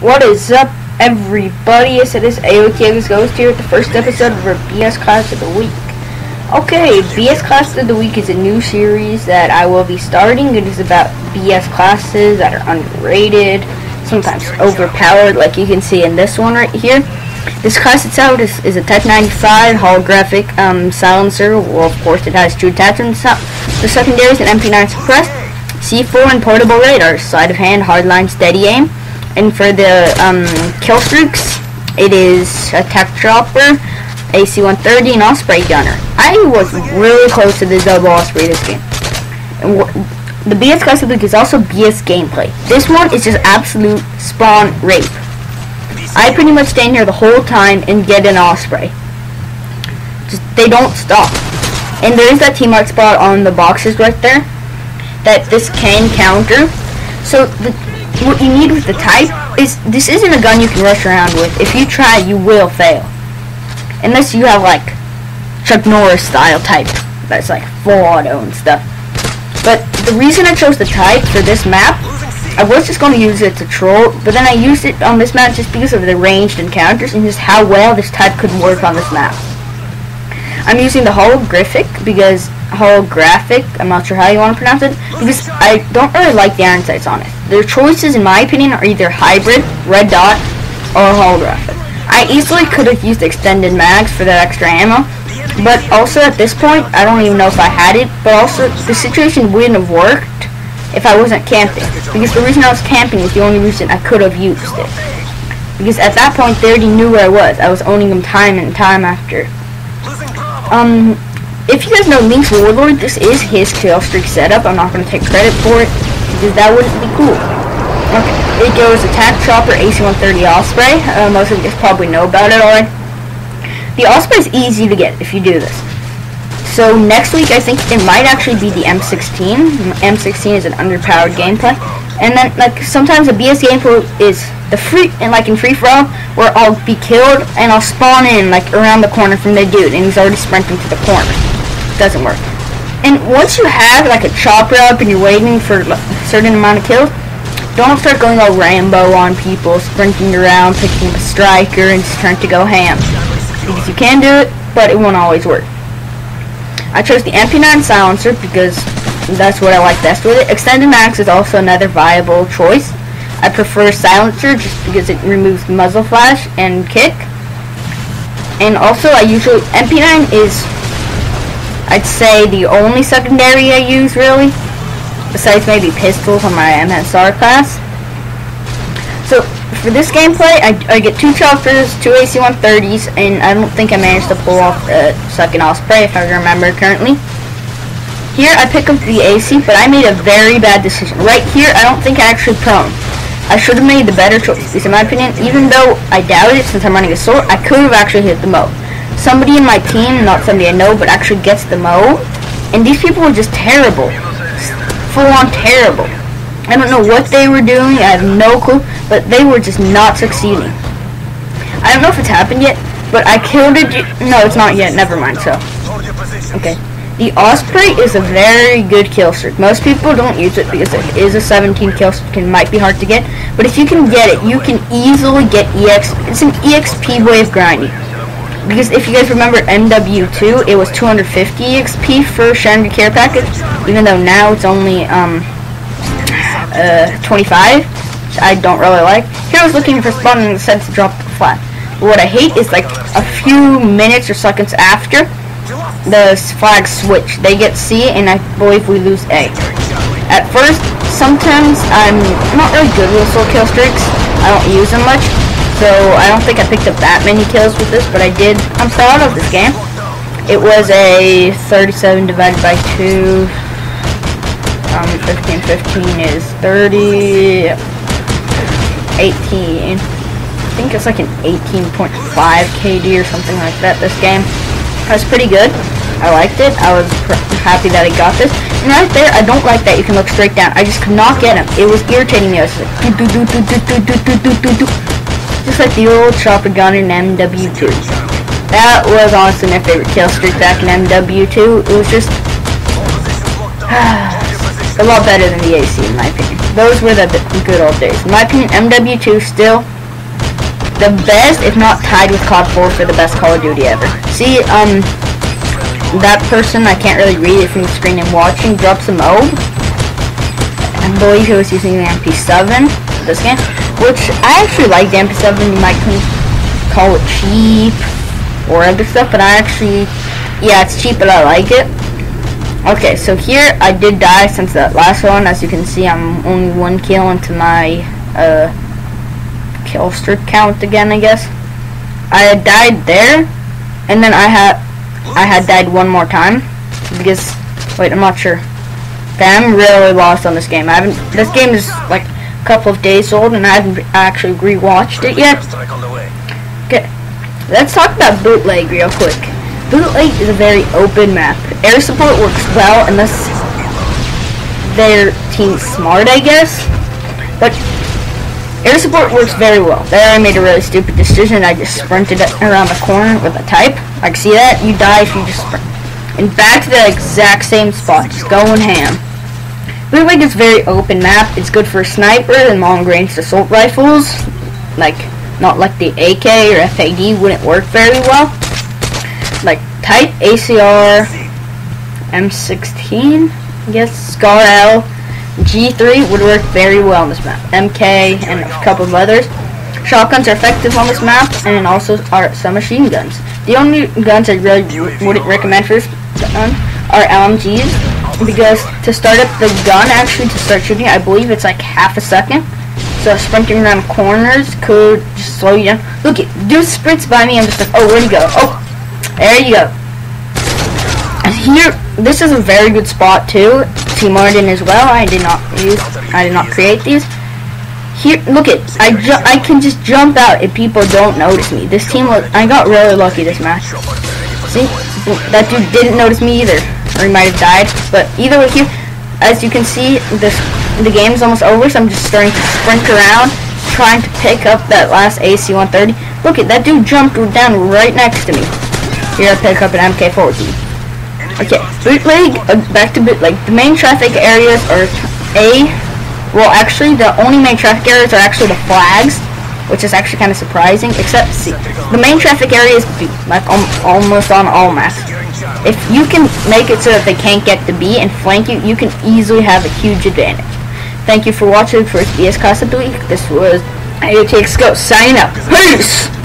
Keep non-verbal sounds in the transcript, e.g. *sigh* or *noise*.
What is up, everybody? Yes, it is AOK's Ghost here with the first episode of our BS Class of the Week. Okay, BS Class of the Week is a new series that I will be starting. It is about BS classes that are underrated, sometimes overpowered, like you can see in this one right here. This class itself is, is a Type 95 holographic um, silencer. Well, of course, it has two attachments. The secondaries and MP9 suppressed. C4 and portable radars, sleight of hand, hardline, steady aim. And for the um, kill streaks, it is attack chopper, AC-130, and Osprey gunner. I was really close to the double Osprey this game. The BS of is also BS gameplay. This one is just absolute spawn rape. I pretty much stand here the whole time and get an Osprey. Just they don't stop. And there is that T mark spot on the boxes right there that this can counter. So the what you need with the type is this isn't a gun you can rush around with. If you try, you will fail. Unless you have like Chuck Norris style type that's like full auto and stuff. But the reason I chose the type for this map, I was just going to use it to troll, but then I used it on this map just because of the ranged encounters and just how well this type could work on this map. I'm using the holographic because holographic, I'm not sure how you want to pronounce it, because I don't really like the iron sights on it. Their choices, in my opinion, are either hybrid, red dot, or holographic. I easily could have used extended mags for that extra ammo, but also at this point, I don't even know if I had it, but also the situation wouldn't have worked if I wasn't camping, because the reason I was camping is the only reason I could have used it. Because at that point, they already knew where I was. I was owning them time and time after. Um, if you guys know Link's Warlord, this is his kill streak setup. I'm not going to take credit for it, because that wouldn't be cool. Okay, it goes Attack Chopper AC-130 Osprey. Uh, most of you guys probably know about it already. The Osprey is easy to get if you do this. So next week, I think it might actually be the M16. M16 is an underpowered gameplay. And then, like, sometimes a BS gameplay is the free, and like in free all, where I'll be killed and I'll spawn in, like, around the corner from the dude, and he's already sprinting to the corner doesn't work. And once you have like a chopper up and you're waiting for a certain amount of kills, don't start going all Rambo on people, sprinting around, picking a striker, and just trying to go ham. Because you can do it, but it won't always work. I chose the MP9 silencer because that's what I like best with it. Extended Mags is also another viable choice. I prefer silencer just because it removes muzzle flash and kick. And also I usually MP9 is I'd say the only secondary I use really, besides maybe pistols on my MSR class. So for this gameplay, I, I get two choppers, two AC-130s, and I don't think I managed to pull off the second Osprey if I remember currently. Here I pick up the AC, but I made a very bad decision. Right here, I don't think I actually prone. I should have made the better choice, in my opinion, even though I doubt it since I'm running a sword, I could have actually hit the Mo somebody in my team, not somebody I know, but actually gets the mo. And these people were just terrible. Full on terrible. I don't know what they were doing, I have no clue, but they were just not succeeding. I don't know if it's happened yet, but I killed it. No, it's not yet. Never mind. So, okay. The Osprey is a very good kill streak. Most people don't use it because it is a 17 kill streak and might be hard to get. But if you can get it, you can easily get EX. It's an EXP way of grinding. Because if you guys remember MW2, it was 250 XP for Shattered Care Package, even though now it's only um, uh, 25, which I don't really like. Here I was looking for spawn and said to drop flat. What I hate is like a few minutes or seconds after, the flags switch. They get C and I believe we lose A. At first, sometimes I'm not really good with soul kill streaks. I don't use them much. So I don't think I picked up that many kills with this, but I did. I'm proud of this game. It was a 37 divided by 2. Um, 15, 15 is 30, 18. I think it's like an 18.5 KD or something like that, this game. That's pretty good. I liked it. I was happy that I got this. And right there, I don't like that you can look straight down. I just could not get him. It was irritating me. I was like, do do do do do do do do do do just like the old chopper gun in MW2. That was honestly my favorite kill streak back in MW2. It was just *sighs* a lot better than the AC in my opinion. those were the, good old days. In my opinion, MW2 still the best, if not tied with COD 4 for the best Call of Duty ever. See, um, that person, I can't really read it from the screen I'm watching, drops a MOAB. I believe he was using the MP7, this game, which I actually like the MP7, you might call it cheap, or other stuff, but I actually, yeah, it's cheap, but I like it. Okay, so here I did die since the last one. As you can see, I'm only one kill into my uh, kill streak count again, I guess. I had died there, and then I had I had died one more time because wait, I'm not sure. I'm really lost on this game. I haven't. This game is like couple of days old, and I haven't actually rewatched it yet. Okay, let's talk about bootleg real quick. Bootleg is a very open map. Air support works well unless their team's smart, I guess. But air support works very well. There I made a really stupid decision. I just sprinted around the corner with a type. Like, see that? You die if you just sprint. And back to the exact same spot, just going ham. Bootleg is very open map. It's good for sniper and long-range assault rifles. Like, not like the AK or FAD wouldn't work very well. Like type ACR M16 I guess. SCAR L G3 would work very well on this map. MK and a couple of others. Shotguns are effective on this map and also are some machine guns. The only guns I really wouldn't recommend for this gun are LMGs because to start up the gun actually to start shooting I believe it's like half a second so sprinting around corners could just slow you down. Look, it dude sprints by me. I'm just like, oh, where'd he go? Oh, there you go. And here, this is a very good spot too. See Martin as well. I did not use, I did not create these. Here, look at, I I can just jump out if people don't notice me. This team, I got really lucky this match. See, that dude didn't notice me either, or he might have died. But either way, here, as you can see, this the game's almost over, so I'm just starting to sprint around, trying to pick up that last AC-130. Look at that dude jumped down right next to me. Here I pick up an MK14. Okay, bootleg, uh, back to bootleg. The main traffic areas are A, well actually the only main traffic areas are actually the flags, which is actually kind of surprising, except C. The main traffic area is B, like um, almost on all maps. If you can make it so that they can't get to B and flank you, you can easily have a huge advantage. Thank you for watching First BS Class of the Week. This was AOTX Go Sign up. Peace!